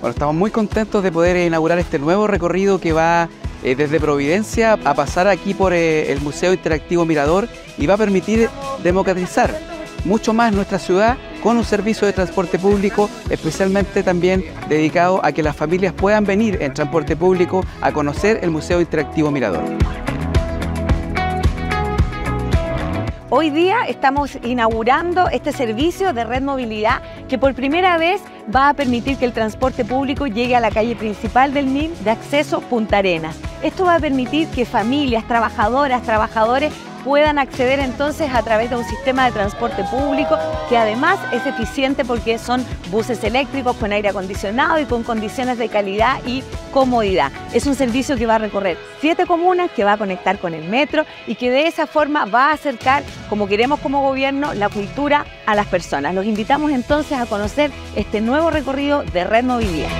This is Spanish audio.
Bueno, estamos muy contentos de poder inaugurar este nuevo recorrido que va eh, desde Providencia a pasar aquí por eh, el Museo Interactivo Mirador y va a permitir democratizar mucho más nuestra ciudad con un servicio de transporte público, especialmente también dedicado a que las familias puedan venir en transporte público a conocer el Museo Interactivo Mirador. Hoy día estamos inaugurando este servicio de red movilidad que por primera vez va a permitir que el transporte público llegue a la calle principal del MIN de acceso Punta Arenas. Esto va a permitir que familias, trabajadoras, trabajadores puedan acceder entonces a través de un sistema de transporte público que además es eficiente porque son buses eléctricos con aire acondicionado y con condiciones de calidad y comodidad. Es un servicio que va a recorrer siete comunas, que va a conectar con el metro y que de esa forma va a acercar, como queremos como gobierno, la cultura a las personas. Los invitamos entonces a conocer este nuevo recorrido de Red Movilidad.